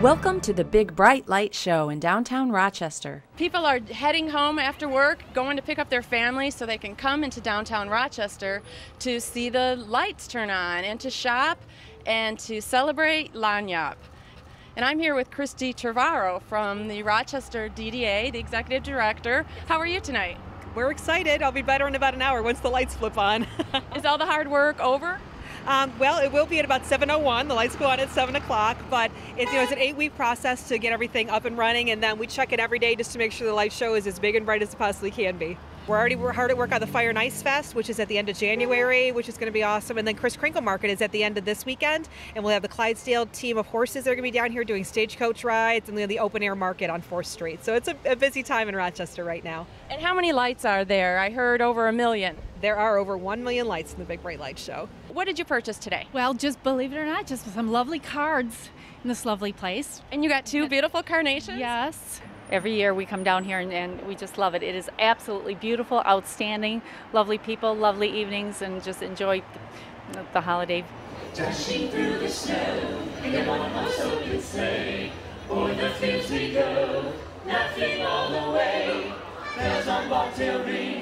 Welcome to the Big Bright Light Show in downtown Rochester. People are heading home after work, going to pick up their families so they can come into downtown Rochester to see the lights turn on and to shop and to celebrate Lagniappe. And I'm here with Kristi Trevor from the Rochester DDA, the executive director. How are you tonight? We're excited. I'll be better in about an hour once the lights flip on. Is all the hard work over? Um, well, it will be at about 7:01. The lights go on at 7 o'clock, but it's, you know, it's an eight-week process to get everything up and running, and then we check it every day just to make sure the light show is as big and bright as it possibly can be. We're already we're hard at work on the Fire and Ice Fest, which is at the end of January, which is going to be awesome. And then Kris Kringle Market is at the end of this weekend, and we'll have the Clydesdale team of horses that are going to be down here doing stagecoach rides, and then the open air market on Fourth Street. So it's a, a busy time in Rochester right now. And how many lights are there? I heard over a million. There are over 1 million lights in the Big Bright Light Show. What did you purchase today? Well, just believe it or not, just some lovely cards in this lovely place. And you got two beautiful carnations? Yes. Every year we come down here and, and, we just love it. It is absolutely beautiful, outstanding, lovely people, lovely evenings, and just enjoy the, the holiday. Dashing through the snow in the one-horse open sleigh, o'er the fields we go, laughing all the way. Bells on bobtail ring,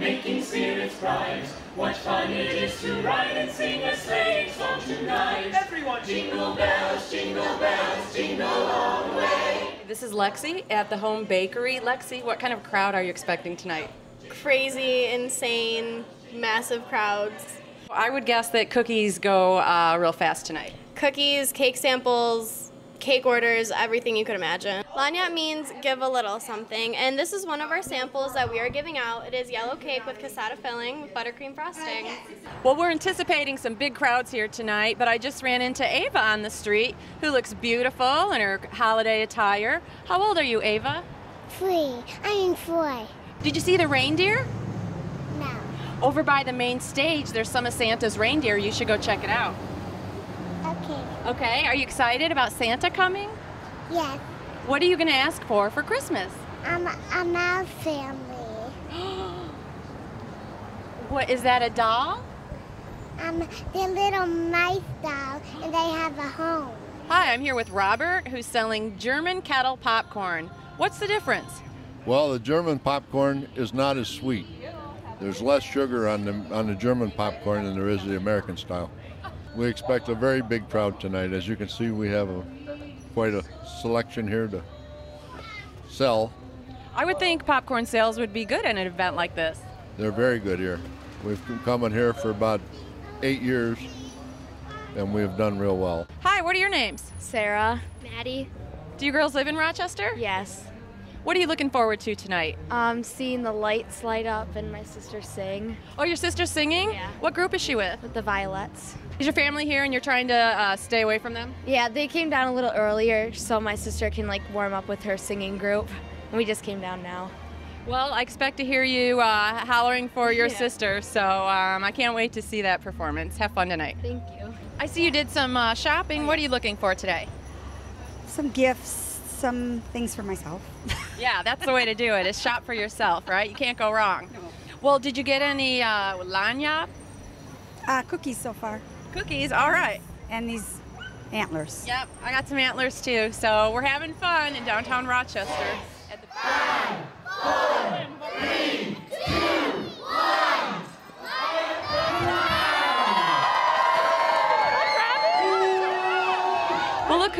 making spirits bright. What fun it is to ride and sing a sleighing song tonight. Everyone, jingle bells, jingle bells, jingle all the way. This is Lexi at the Home Bakery. Lexi, what kind of crowd are you expecting tonight? Crazy, insane, massive crowds. I would guess that cookies go uh, real fast tonight. Cookies, cake samples, cake orders, everything you could imagine. Lagniappe means give a little something, and this is one of our samples that we are giving out. It is yellow cake with cassata filling with buttercream frosting. Well, we're anticipating some big crowds here tonight, but I just ran into Ava on the street, who looks beautiful in her holiday attire. How old are you, Ava? Three. I mean four. Did you see the reindeer? No. Over by the main stage, there's some of Santa's reindeer. You should go check it out. Okay. Okay, are you excited about Santa coming? Yes. What are you going to ask for for Christmas? Um, a mouse family. what, is that a doll? Um, they're little mice doll, and they have a home. Hi, I'm here with Robert, who's selling German kettle popcorn. What's the difference? Well, the German popcorn is not as sweet. There's less sugar on the on the German popcorn than there is the American style. We expect a very big crowd tonight. As you can see, we have a, quite a selection here to sell. I would think popcorn sales would be good in an event like this. They're very good here. We've been coming here for about eight years, and we've done real well. Hi, what are your names? Sarah. Maddie. Do you girls live in Rochester? Yes. What are you looking forward to tonight? Um, seeing the lights light up and my sister sing. Oh, your sister's singing? Yeah. What group is she with? With the Violets. Is your family here and you're trying to uh, stay away from them? Yeah, they came down a little earlier so my sister can like warm up with her singing group. And we just came down now. Well, I expect to hear you uh, hollering for your yeah. sister, so um, I can't wait to see that performance. Have fun tonight. Thank you. I see you did some uh, shopping. What are you looking for today? Some gifts, some things for myself. yeah, that's the way to do it, is shop for yourself, right? You can't go wrong. Well, did you get any uh, lagniappe? Uh, cookies so far. Cookies, all right. And these antlers. Yep, I got some antlers too. So we're having fun in downtown Rochester. At the Five, four, three,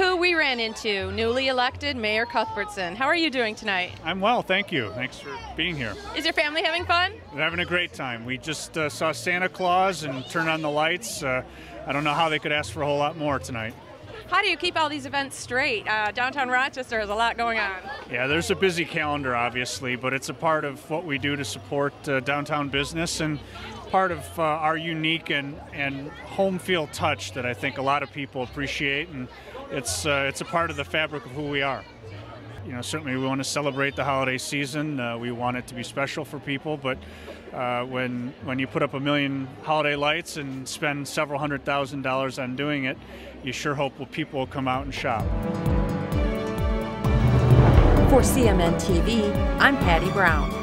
who we ran into. Newly elected Mayor Cuthbertson. How are you doing tonight? I'm well, thank you. Thanks for being here. Is your family having fun? We're having a great time. We just uh, saw Santa Claus and turned on the lights. Uh, I don't know how they could ask for a whole lot more tonight. How do you keep all these events straight? Uh, downtown Rochester has a lot going on. Yeah, there's a busy calendar, obviously, but it's a part of what we do to support uh, downtown business and part of uh, our unique and, and home feel touch that I think a lot of people appreciate, and it's uh, it's a part of the fabric of who we are. You know, certainly we want to celebrate the holiday season. Uh, we want it to be special for people, but uh, when when you put up a million holiday lights and spend several hundred thousand dollars on doing it, you sure hope well, people will come out and shop. For CMN TV, I'm Patty Brown.